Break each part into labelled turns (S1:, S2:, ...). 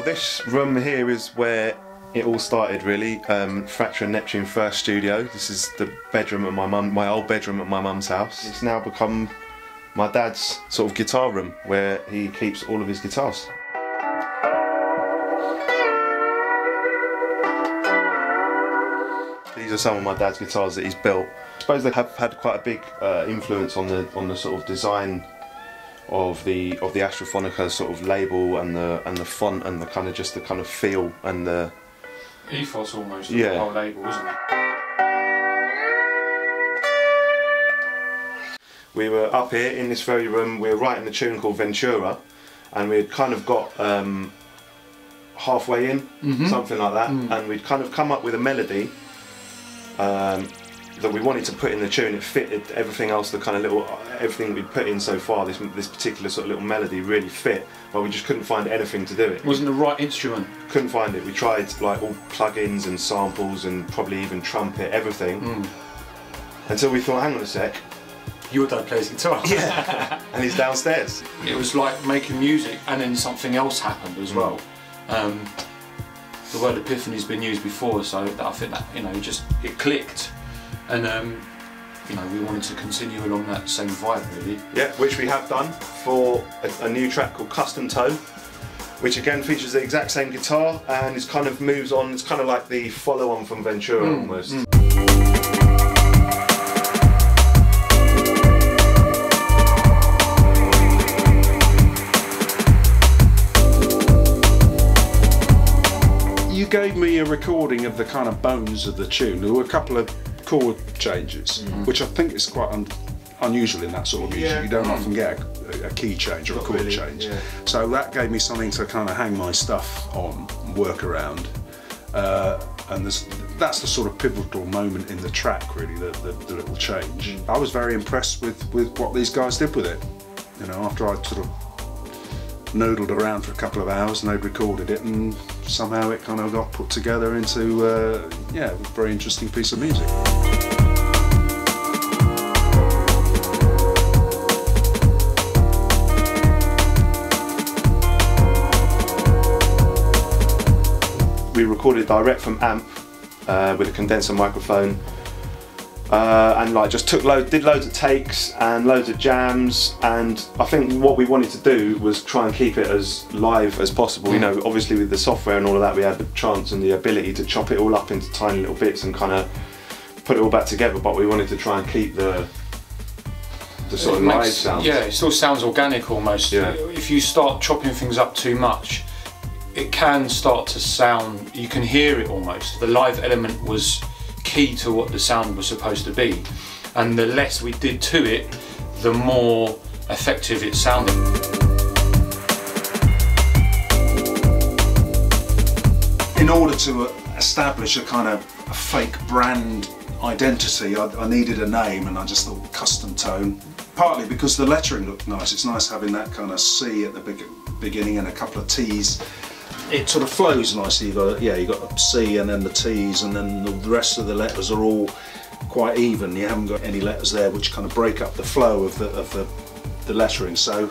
S1: Well, this room here is where it all started, really. Um, Fracture and Neptune first studio. This is the bedroom at my mum, my old bedroom at my mum's house. It's now become my dad's sort of guitar room, where he keeps all of his guitars. These are some of my dad's guitars that he's built. I suppose they have had quite a big uh, influence on the on the sort of design of the of the Astrophonica sort of label and the and the font and the kind of just the kind of feel and the
S2: ethos almost
S1: Yeah.
S2: of the whole label, isn't it?
S1: we were up here in this very room we were writing a tune called Ventura and we had kind of got um, halfway in something like that and we'd kind of come up with a melody um, that we wanted to put in the tune it fitted everything else the kind of little everything we'd put in so far this this particular sort of little melody really fit but we just couldn't find anything to do it
S2: Wasn't the right instrument.
S1: couldn't find it. We tried like all plugins and samples and probably even trumpet, everything. Until we thought, hang on a sec,
S2: Your dad plays guitar.
S1: Yeah, and he's downstairs.
S2: It was like making music and then something else happened as well. Um, the word epiphany's been used before, so that I think that you know just it clicked, and um, you know we wanted to continue along that same vibe really.
S1: Yeah, which we have done for a, a new track called Customtone, which again features the exact same guitar and it kind of moves on. It's kind of like the follow-on from Ventura almost.
S3: You gave me a recording of the kind of bones of the tune. There were a couple of chord changes, mm-hmm. which I think is quite un- unusual in that sort of music.
S1: Yeah.
S3: You don't mm. often get a, a key change or a chord
S1: really,
S3: change.
S1: yeah.
S3: So that gave me something to kind of hang my stuff on and work around. Uh, and this, that's the sort of pivotal moment in the track, really, the, the, the little change. Mm. I was very impressed with, with what these guys did with it. You know, after I'd sort of noodled around for a couple of hours and they'd recorded it and somehow it kind of got put together into uh, yeah a very interesting piece of music.
S1: We recorded direct from amp uh, with a condenser microphone uh, and like just took load did loads of takes and loads of jams and I think what we wanted to do was try and keep it as live as possible you know obviously with the software and all of that we had the chance and the ability to chop it all up into tiny little bits and kind of put it all back together but we wanted to try and keep the the sort of
S2: It
S1: live sound
S2: Yeah, it still sounds organic almost.
S1: Yeah.
S2: If you start chopping things up too much, it can start to sound. You can hear it almost. The live element was key to what the sound was supposed to be, and the less we did to it, the more effective it sounded.
S3: in order to uh, establish a kind of a fake brand identity I, I needed a name and I just thought Customtone. Partly because the lettering looked nice. It's nice having that kind of C at the beginning and a couple of T's it sort of flows nicely you got yeah you got a C and then the T's and then the rest of the letters are all quite even you haven't got any letters there which kind of break up the flow of the of the, the lettering so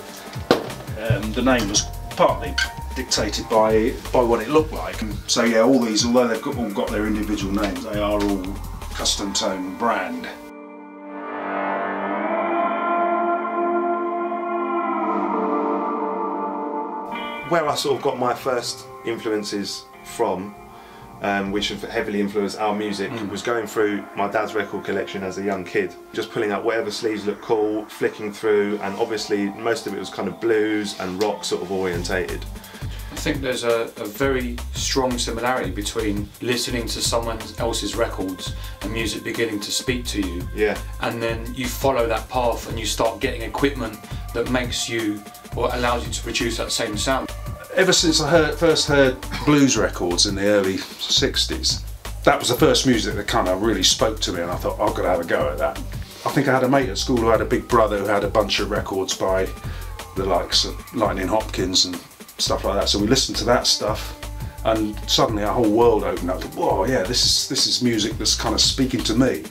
S3: um, the name was partly dictated by by what it looked like. So yeah, all these, although they've got, all got their individual names, they are all Customtone brand.
S1: where I sort of got my first influences from, um, which have heavily influenced our music, was going through my dad's record collection as a young kid. Just pulling out whatever sleeves looked cool, flicking through, and obviously most of it was kind of blues and rock sort of orientated.
S2: I think there's a, a very strong similarity between listening to someone else's records and music beginning to speak to you.
S1: Yeah.
S2: And then you follow that path and you start getting equipment that makes you or allows you to produce that same sound.
S3: Ever since I heard, first heard blues records in the early 60s, that was the first music that kind of really spoke to me and I thought, I've got to have a go at that. I think I had a mate at school who had a big brother who had a bunch of records by the likes of Lightning Hopkins and stuff like that. So we listened to that stuff and suddenly our whole world opened up. Whoa, yeah, this is this is music that's kind of speaking to me.